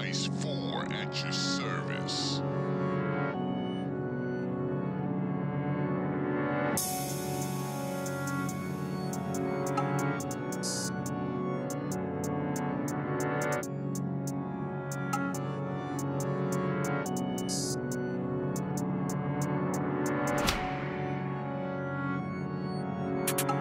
Ice 4 at your service. you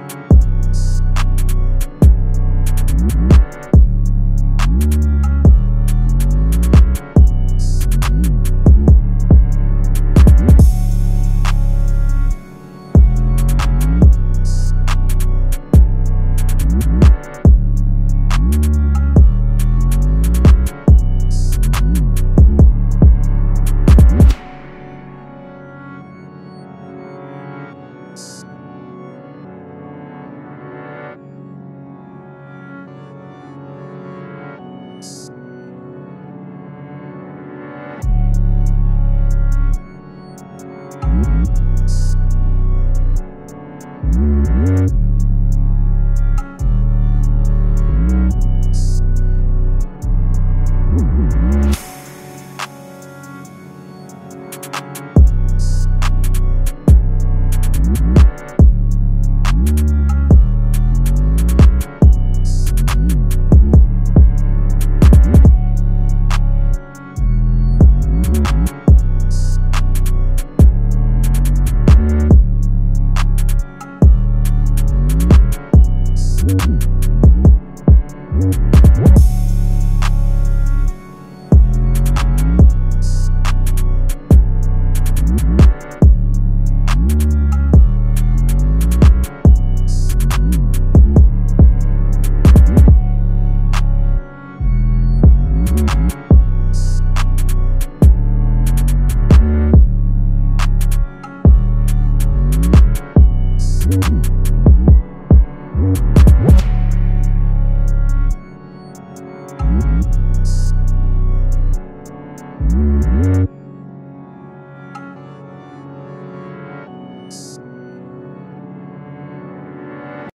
Mm-hmm. Thank you.